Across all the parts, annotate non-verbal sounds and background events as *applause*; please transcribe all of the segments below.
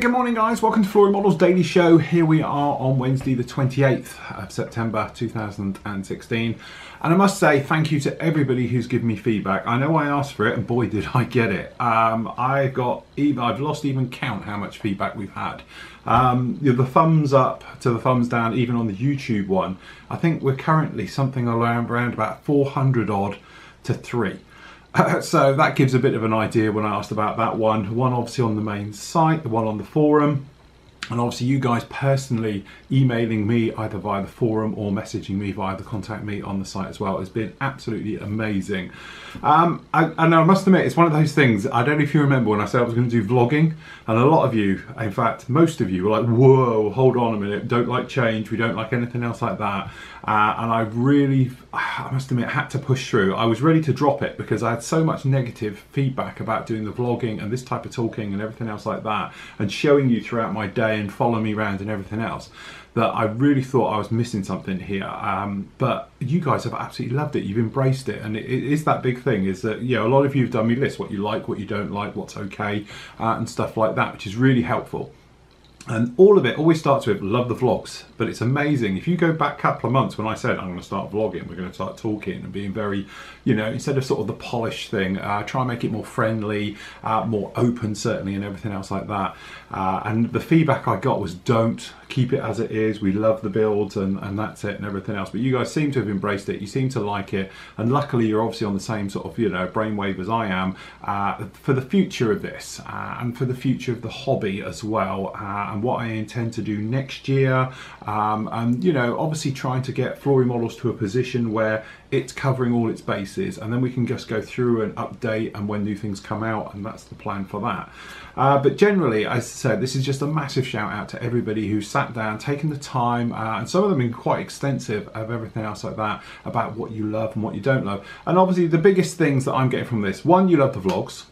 good morning guys. Welcome to Flory Models Daily Show. Here we are on Wednesday the 28th of September 2016. And I must say thank you to everybody who's given me feedback. I know I asked for it and boy did I get it. Um, I got even, I've lost even count how much feedback we've had. Um, you know, the thumbs up to the thumbs down even on the YouTube one. I think we're currently something around, around about 400 odd to 3. *laughs* So that gives a bit of an idea when I asked about that one. One obviously on the main site, the one on the forum, and obviously you guys personally emailing me either via the forum or messaging me via the contact me on the site as well has been absolutely amazing. Um, I, and I must admit, it's one of those things. I don't know if you remember when I said I was going to do vlogging, and a lot of you, in fact, most of you were like, "Whoa, hold on a minute! Don't like change. We don't like anything else like that." Uh, and I really, I must admit, had to push through. I was ready to drop it because I had so much negative feedback about doing the vlogging and this type of talking and everything else like that, and showing you throughout my day and following me around and everything else that I really thought I was missing something here. Um, but you guys have absolutely loved it. You've embraced it, and it, it is that big thing. Is that you know a lot of you have done me lists what you like, what you don't like, what's okay, uh, and stuff like that, which is really helpful. And all of it always starts with love the vlogs, but it's amazing. If you go back a couple of months when I said I'm going to start vlogging, we're going to start talking and being very, you know, instead of sort of the polished thing, uh, try and make it more friendly, uh, more open, certainly, and everything else like that. Uh, and the feedback I got was don't keep it as it is. We love the builds and, and that's it and everything else. But you guys seem to have embraced it. You seem to like it. And luckily, you're obviously on the same sort of, you know, brainwave as I am uh, for the future of this uh, and for the future of the hobby as well. Uh, and what I intend to do next year. Um, and, you know, obviously trying to get Flory Models to a position where it's covering all its bases and then we can just go through and update and when new things come out and that's the plan for that. Uh, but generally, as I said, this is just a massive shout out to everybody who sat down, taken the time, uh, and some of them been quite extensive of everything else like that about what you love and what you don't love. And obviously, the biggest things that I'm getting from this one, you love the vlogs.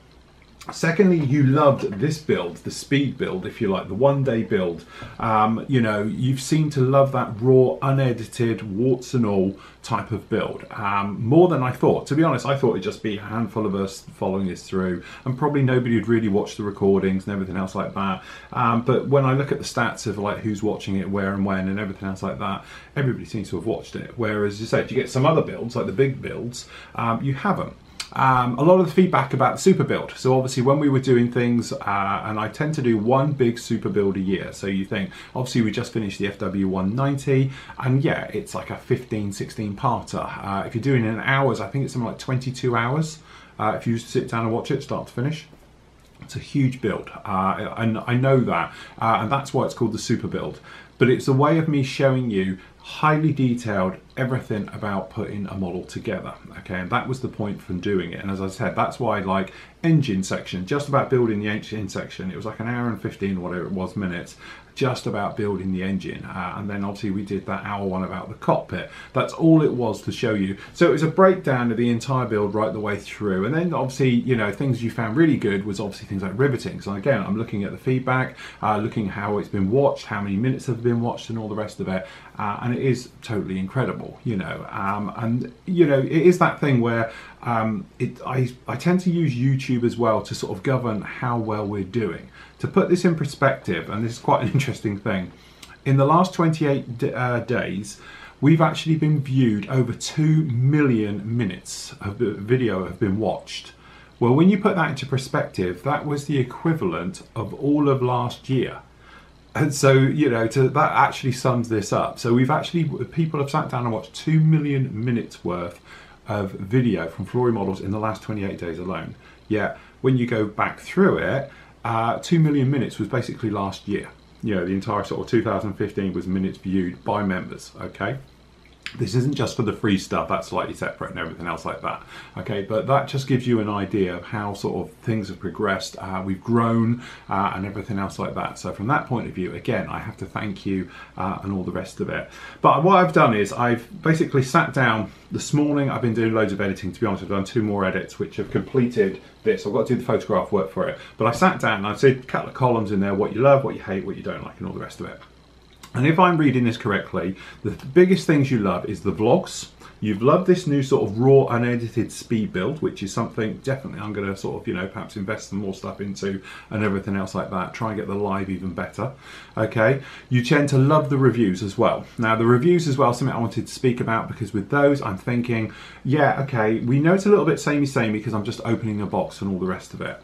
Secondly, you loved this build, the speed build, if you like, the one day build. Um, you know, you've seemed to love that raw, unedited, warts and all type of build um, more than I thought. To be honest, I thought it'd just be a handful of us following this through, and probably nobody would really watch the recordings and everything else like that. Um, but when I look at the stats of like who's watching it, where and when, and everything else like that, everybody seems to have watched it. Whereas you said, you get some other builds, like the big builds, um, you haven't. Um, a lot of the feedback about the super build. So obviously when we were doing things, uh, and I tend to do one big super build a year. So you think, obviously we just finished the FW190 and yeah, it's like a 15, 16 parter. Uh, if you're doing it in hours, I think it's something like 22 hours. Uh, if you sit down and watch it start to finish. It's a huge build, uh, and I know that, uh, and that's why it's called the super build. But it's a way of me showing you highly detailed everything about putting a model together okay? And that was the point from doing it. And as I said that's why like engine section just about building the engine section. It was like an hour and 15 whatever it was minutes just about building the engine uh, and then obviously we did that hour one about the cockpit. That's all it was to show you. So it was a breakdown of the entire build right the way through. And then obviously you know things you found really good was obviously things like riveting. So again I'm looking at the feedback uh, looking how it's been watched how many minutes have been watched and all the rest of it uh, and it is totally incredible you know. Um, and you know it is that thing where um, it, I, I tend to use YouTube as well to sort of govern how well we're doing to put this in perspective, and this is quite an *laughs* interesting thing, in the last 28 uh, days, we've actually been viewed over 2 million minutes of the video have been watched. Well, when you put that into perspective, that was the equivalent of all of last year. And so, you know, to, that actually sums this up. So we've actually, people have sat down and watched 2 million minutes worth of video from Flory models in the last 28 days alone. Yet, when you go back through it, uh, 2 million minutes was basically last year. You know, the entire sort of 2015 was minutes viewed by members, okay? This isn't just for the free stuff, that's slightly separate and everything else like that. Okay, but that just gives you an idea of how sort of things have progressed. Uh, we've grown uh, and everything else like that. So, from that point of view, again, I have to thank you uh, and all the rest of it. But what I've done is I've basically sat down this morning. I've been doing loads of editing, to be honest. I've done two more edits which have completed this. I've got to do the photograph work for it. But I sat down and I said a couple of columns in there what you love, what you hate, what you don't like, and all the rest of it. And if I'm reading this correctly, the biggest things you love is the vlogs. You've loved this new sort of raw unedited speed build, which is something definitely I'm going to sort of, you know, perhaps invest some more stuff into and everything else like that. Try and get the live even better. Okay. You tend to love the reviews as well. Now, the reviews as well, something I wanted to speak about because with those, I'm thinking, yeah, okay, we know it's a little bit samey samey because I'm just opening a box and all the rest of it.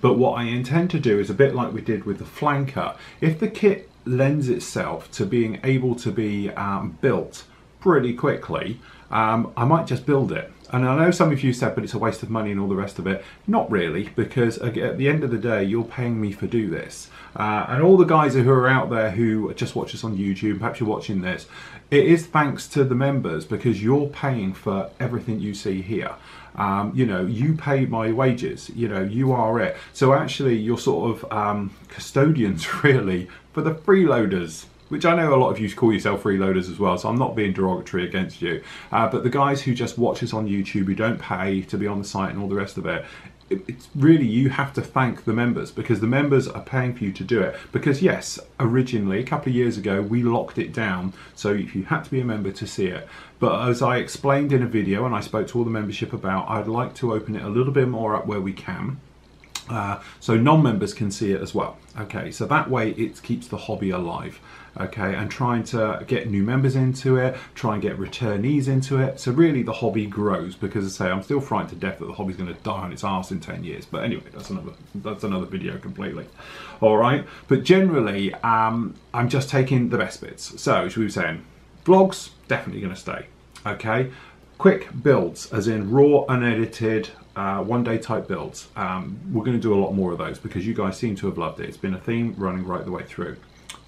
But what I intend to do is a bit like we did with the flanker. If the kit lends itself to being able to be um, built pretty quickly, um, I might just build it. And I know some of you said, but it's a waste of money and all the rest of it. Not really, because at the end of the day, you're paying me for do this. Uh, and all the guys who are out there who just watch us on YouTube, perhaps you're watching this, it is thanks to the members because you're paying for everything you see here. Um, you know, you pay my wages, you know, you are it. So actually, you're sort of um, custodians *laughs* really for the freeloaders which I know a lot of you call yourself freeloaders as well, so I'm not being derogatory against you. Uh, but the guys who just watch us on YouTube, who don't pay to be on the site and all the rest of it, it's really you have to thank the members because the members are paying for you to do it. Because yes originally a couple of years ago we locked it down so if you had to be a member to see it. But as i explained in a video and i spoke to all the membership about i'd like to open it a little bit more up where we can uh, so non-members can see it as well. Okay so that way it keeps the hobby alive okay and trying to get new members into it try and get returnees into it so really the hobby grows because I say I'm still frightened to death that the hobby's going to die on its ass in 10 years but anyway that's another that's another video completely all right but generally um, I'm just taking the best bits so as we were saying vlogs definitely going to stay okay quick builds as in raw unedited uh, one day type builds. Um, we're going to do a lot more of those because you guys seem to have loved it. It's been a theme running right the way through.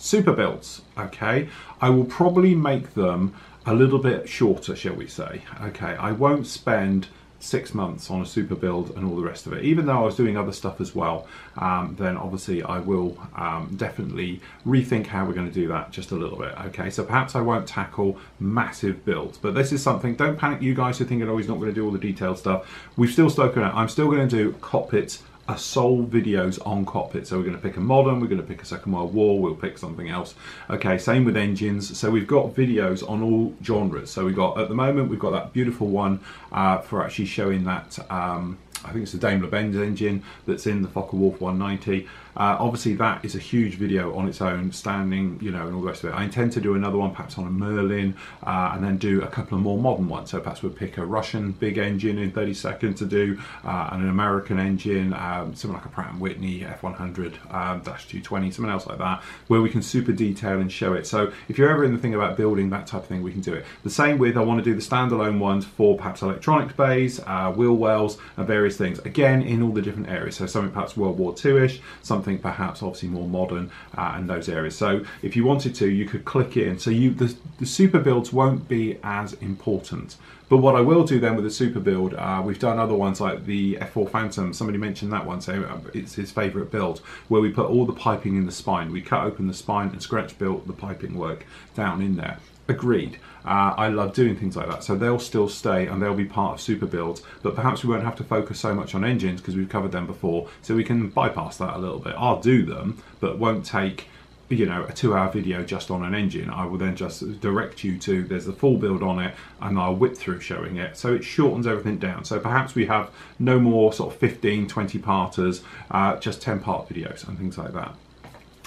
Super builds, okay? I will probably make them a little bit shorter, shall we say. Okay, I won't spend six months on a super build and all the rest of it. Even though I was doing other stuff as well, um, then obviously I will um, definitely rethink how we're going to do that just a little bit. Okay, so perhaps I won't tackle massive builds, but this is something, don't panic you guys who think oh, he's not going to do all the detailed stuff. We've still spoken out. I'm still going to do cockpits sole videos on cockpit. So we're going to pick a modern, we're going to pick a Second World War, we'll pick something else. Okay, same with engines. So we've got videos on all genres. So we've got, at the moment, we've got that beautiful one uh, for actually showing that um, I think it's the Daimler-Benz engine that's in the Focke-Wulf 190. Uh, obviously that is a huge video on its own, standing, you know, and all the rest of it. I intend to do another one perhaps on a Merlin uh, and then do a couple of more modern ones. So perhaps we'll pick a Russian big engine in 30 seconds to do uh, and an American engine, um, something like a Pratt & Whitney F100 um, 220, something else like that, where we can super detail and show it. So if you're ever in the thing about building that type of thing, we can do it. The same with, I want to do the standalone ones for perhaps electronics bays, uh, wheel wells and various things. Again, in all the different areas. So something perhaps World War II-ish, something perhaps obviously more modern uh, and those areas. So if you wanted to, you could click in. So you the, the super builds won't be as important. But what I will do then with the super build, uh, we've done other ones like the F4 Phantom. Somebody mentioned that one, so uh, it's his favourite build, where we put all the piping in the spine. We cut open the spine and scratch built the piping work down in there. Agreed. Uh, I love doing things like that. So they'll still stay and they'll be part of super builds, but perhaps we won't have to focus so much on engines because we've covered them before. So we can bypass that a little bit. I'll do them, but won't take you know a two hour video just on an engine i will then just direct you to there's a full build on it and i'll whip through showing it so it shortens everything down so perhaps we have no more sort of 15 20 parters uh, just 10 part videos and things like that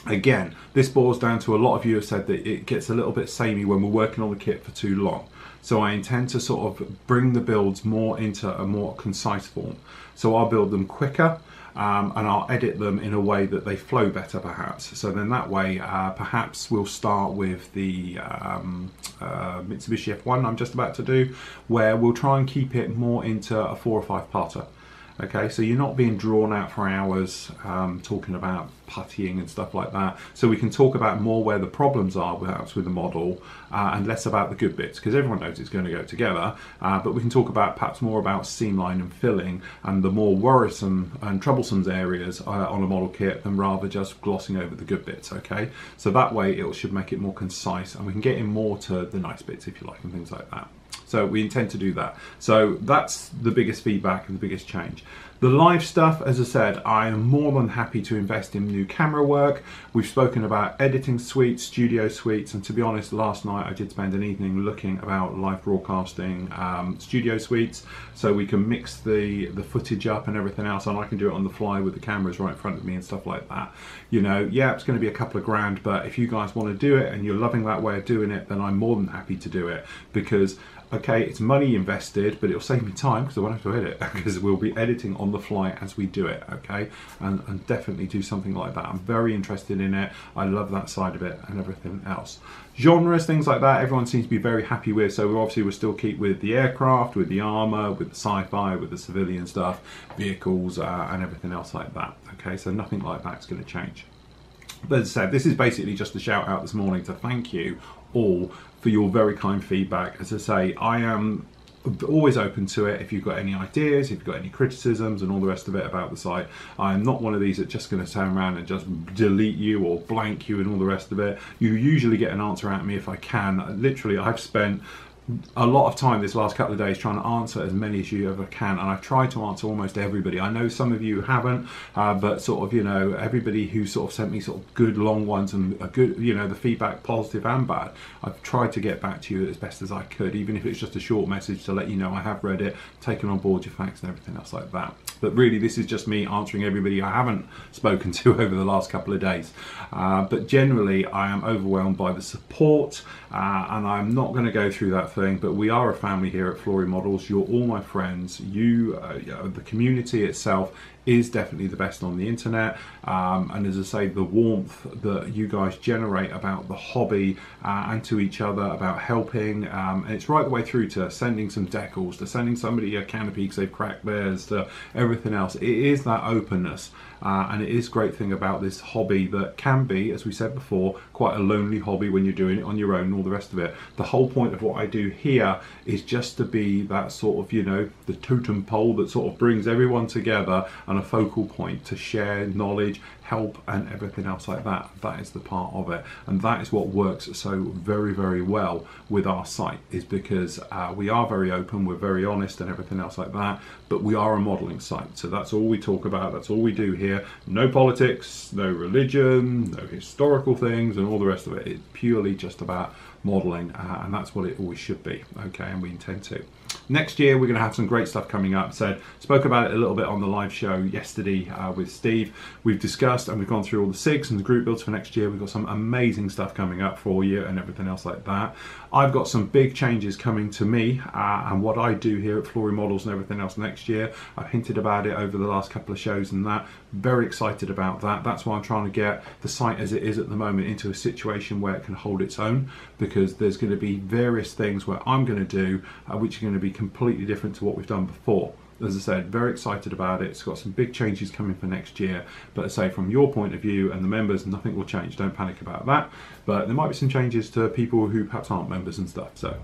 Again, this boils down to a lot of you have said that it gets a little bit samey when we're working on the kit for too long. So I intend to sort of bring the builds more into a more concise form. So I'll build them quicker um, and I'll edit them in a way that they flow better perhaps. So then that way uh, perhaps we'll start with the um, uh, Mitsubishi F1 I'm just about to do where we'll try and keep it more into a four or five parter. Okay, so you're not being drawn out for hours um, talking about puttying and stuff like that. So we can talk about more where the problems are perhaps with the model uh, and less about the good bits because everyone knows it's going to go together. Uh, but we can talk about perhaps more about seamline and filling and the more worrisome and troublesome areas uh, on a model kit than rather just glossing over the good bits. Okay, so that way it should make it more concise and we can get in more to the nice bits if you like and things like that. So we intend to do that. So that's the biggest feedback and the biggest change. The live stuff, as I said, I am more than happy to invest in new camera work. We've spoken about editing suites, studio suites, and to be honest, last night I did spend an evening looking about live broadcasting um, studio suites so we can mix the, the footage up and everything else, and I can do it on the fly with the cameras right in front of me and stuff like that. You know, yeah, it's going to be a couple of grand, but if you guys want to do it and you're loving that way of doing it, then I'm more than happy to do it because okay, it's money invested, but it'll save me time because I won't have to edit *laughs* because we'll be editing on the fly as we do it, okay? And, and definitely do something like that. I'm very interested in it. I love that side of it and everything else. Genres, things like that, everyone seems to be very happy with. So we obviously we'll still keep with the aircraft, with the armor, with the sci-fi, with the civilian stuff, vehicles, uh, and everything else like that. Okay, so nothing like that's going to change. But as I said, this is basically just a shout out this morning to thank you all for your very kind feedback. As I say, I am always open to it. If you've got any ideas if you've got any criticisms and all the rest of it about the site i'm not one of these that's just going to turn around and just delete you or blank you and all the rest of it. You usually get an answer out of me if i can. Literally i've spent a lot of time this last couple of days trying to answer as many as you ever can and I've tried to answer almost everybody. I know some of you haven't uh, but sort of you know everybody who sort of sent me sort of good long ones and a good you know the feedback positive and bad I've tried to get back to you as best as I could even if it's just a short message to let you know I have read it taken on board your facts and everything else like that but really this is just me answering everybody I haven't spoken to *laughs* over the last couple of days uh, but generally I am overwhelmed by the support uh, and I'm not going to go through that thing, but we are a family here at Flory Models. You're all my friends. You, uh, the community itself is definitely the best on the internet. Um, and as I say, the warmth that you guys generate about the hobby uh, and to each other, about helping, um, and it's right the way through to sending some decals, to sending somebody a canopy because they've cracked theirs, to everything else. It is that openness. Uh, and it is great thing about this hobby that can be, as we said before, quite a lonely hobby when you're doing it on your own and all the rest of it. The whole point of what I do here is just to be that sort of, you know, the totem pole that sort of brings everyone together and a focal point to share knowledge, help and everything else like that. That is the part of it. And that is what works so very, very well with our site is because uh, we are very open, we're very honest and everything else like that, but we are a modeling site. So that's all we talk about. That's all we do here. No politics, no religion, no historical things and all the rest of it. It's purely just about modeling uh, and that's what it always should be. Okay. And we intend to. Next year, we're going to have some great stuff coming up. So, spoke about it a little bit on the live show yesterday uh, with Steve. We've discussed and we've gone through all the SIGs and the group builds for next year. We've got some amazing stuff coming up for you and everything else like that. I've got some big changes coming to me uh, and what I do here at Flory Models and everything else next year. I've hinted about it over the last couple of shows and that. Very excited about that. That's why I'm trying to get the site as it is at the moment into a situation where it can hold its own because there's going to be various things where I'm going to do uh, which are going to be completely different to what we've done before. As I said, very excited about it. It's got some big changes coming for next year. But I say, from your point of view and the members, nothing will change. Don't panic about that. But there might be some changes to people who perhaps aren't members and stuff. So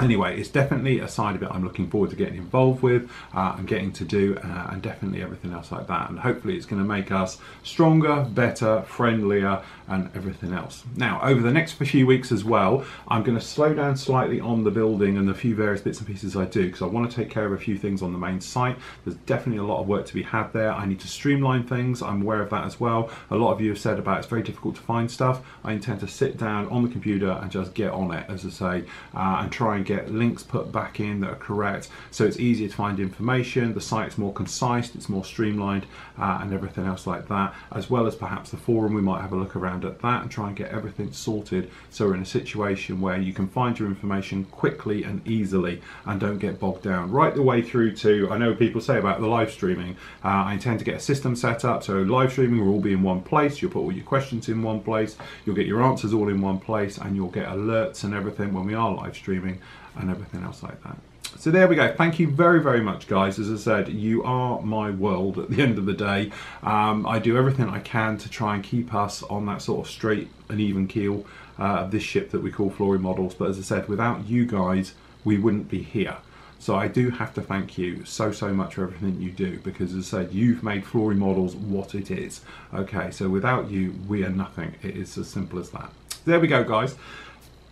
anyway, it's definitely a side of it I'm looking forward to getting involved with uh, and getting to do, uh, and definitely everything else like that. And hopefully, it's going to make us stronger, better, friendlier, and everything else. Now, over the next few weeks as well, I'm going to slow down slightly on the building and the few various bits and pieces I do because I want to take care of a few things on the main site. There's definitely a lot of work to be had there. I need to streamline things. I'm aware of that as well. A lot of you have said about it's very difficult to find stuff. I intend to sit down on the computer and just get on it, as I say, uh, and try and get links put back in that are correct so it's easier to find information. The site's more concise, it's more streamlined, uh, and everything else like that, as well as perhaps the forum. We might have a look around around at that and try and get everything sorted so we're in a situation where you can find your information quickly and easily and don't get bogged down. Right the way through to, I know people say about the live streaming, uh, I intend to get a system set up so live streaming will all be in one place, you'll put all your questions in one place, you'll get your answers all in one place and you'll get alerts and everything when we are live streaming and everything else like that. So there we go. Thank you very, very much, guys. As I said, you are my world at the end of the day. Um, I do everything I can to try and keep us on that sort of straight and even keel uh, of this ship that we call Flory Models. But as I said, without you guys, we wouldn't be here. So I do have to thank you so, so much for everything you do because as I said, you've made Flory Models what it is. Okay, so without you, we are nothing. It is as simple as that. There we go, guys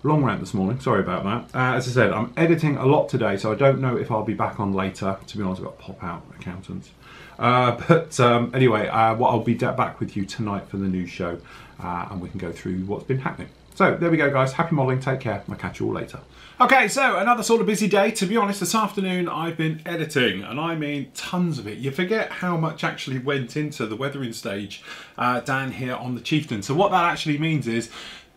long rant this morning. Sorry about that. Uh, as I said, I'm editing a lot today, so I don't know if I'll be back on later. To be honest, I've got pop out accountants. Uh, but um, anyway, uh, what I'll be back with you tonight for the news show, uh, and we can go through what's been happening. So there we go, guys. Happy modelling. Take care. I'll catch you all later. Okay, so another sort of busy day. To be honest, this afternoon I've been editing, and I mean tons of it. You forget how much actually went into the weathering stage uh, down here on the Chieftain. So what that actually means is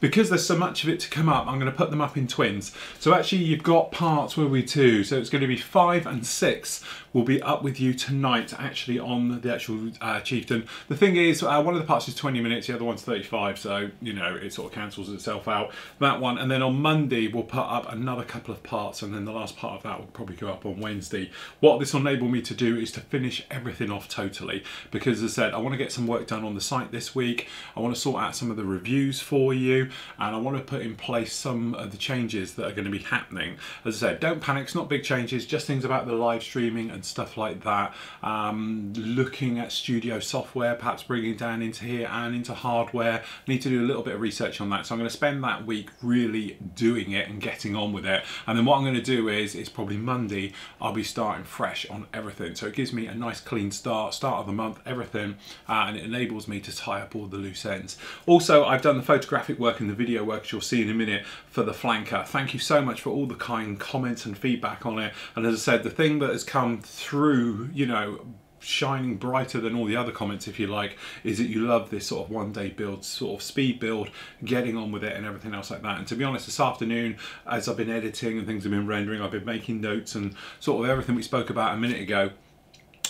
because there's so much of it to come up, I'm going to put them up in twins. So actually you've got parts where we two, so it's going to be five and six will be up with you tonight actually on the actual uh, Chieftain. The thing is, uh, one of the parts is 20 minutes, the other one's 35, so you know, it sort of cancels itself out, that one. And then on Monday, we'll put up another couple of parts, and then the last part of that will probably go up on Wednesday. What this will enable me to do is to finish everything off totally, because as I said, I want to get some work done on the site this week. I want to sort out some of the reviews for you, and I want to put in place some of the changes that are going to be happening. As I said, don't panic, it's not big changes, just things about the live streaming and stuff like that. Um, looking at studio software, perhaps bringing down into here and into hardware. Need to do a little bit of research on that. So I'm going to spend that week really doing it and getting on with it. And then what I'm going to do is, it's probably Monday, I'll be starting fresh on everything. So it gives me a nice clean start, start of the month, everything, uh, and it enables me to tie up all the loose ends. Also, I've done the photographic work and the video works you'll see in a minute, for the flanker. Thank you so much for all the kind comments and feedback on it. And as I said, the thing that has come through, you know, shining brighter than all the other comments if you like is that you love this sort of one day build sort of speed build getting on with it and everything else like that and to be honest this afternoon as I've been editing and things have been rendering I've been making notes and sort of everything we spoke about a minute ago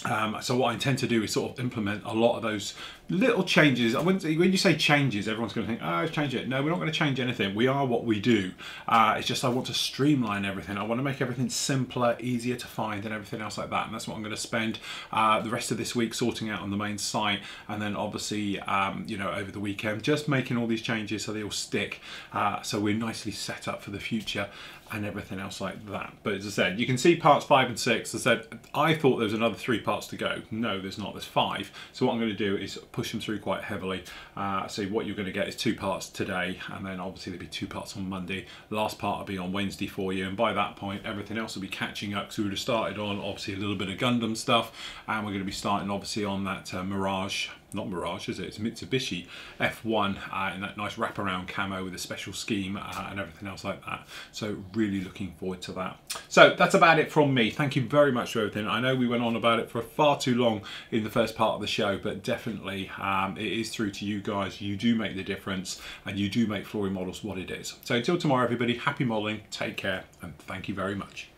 um, so what I intend to do is sort of implement a lot of those little changes. When you say changes, everyone's going to think, oh, change it. No, we're not going to change anything. We are what we do. Uh, it's just I want to streamline everything. I want to make everything simpler, easier to find and everything else like that. And that's what I'm going to spend uh, the rest of this week sorting out on the main site. And then obviously, um, you know, over the weekend, just making all these changes so they all stick. Uh, so we're nicely set up for the future and everything else like that. But as I said, you can see parts five and six. As I said, I thought there was another three parts to go. No, there's not, there's five. So what I'm gonna do is push them through quite heavily. Uh, so what you're gonna get is two parts today, and then obviously there'll be two parts on Monday. Last part will be on Wednesday for you, and by that point, everything else will be catching up. So we would have started on obviously a little bit of Gundam stuff, and we're gonna be starting obviously on that uh, Mirage not Mirage, is it? It's Mitsubishi F1 uh, in that nice wraparound camo with a special scheme uh, and everything else like that. So really looking forward to that. So that's about it from me. Thank you very much for everything. I know we went on about it for far too long in the first part of the show, but definitely um, it is through to you guys. You do make the difference and you do make Flory Models what it is. So until tomorrow, everybody, happy modeling, take care, and thank you very much.